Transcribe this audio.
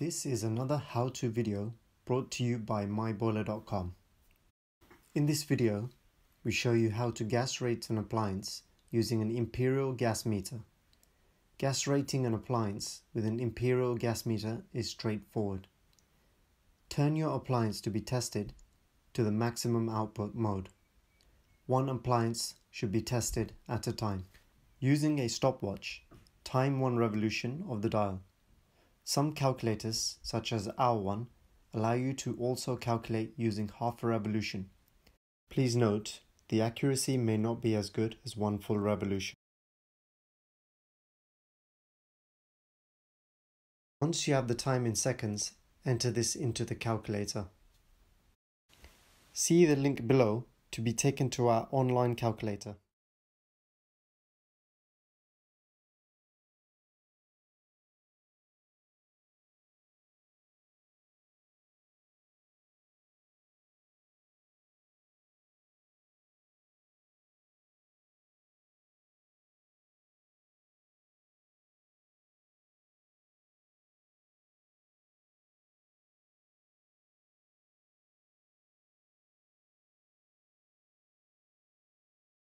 This is another how-to video brought to you by myboiler.com. In this video, we show you how to gas rate an appliance using an imperial gas meter. Gas rating an appliance with an imperial gas meter is straightforward. Turn your appliance to be tested to the maximum output mode. One appliance should be tested at a time. Using a stopwatch, time one revolution of the dial. Some calculators, such as our one, allow you to also calculate using half a revolution. Please note, the accuracy may not be as good as one full revolution. Once you have the time in seconds, enter this into the calculator. See the link below to be taken to our online calculator.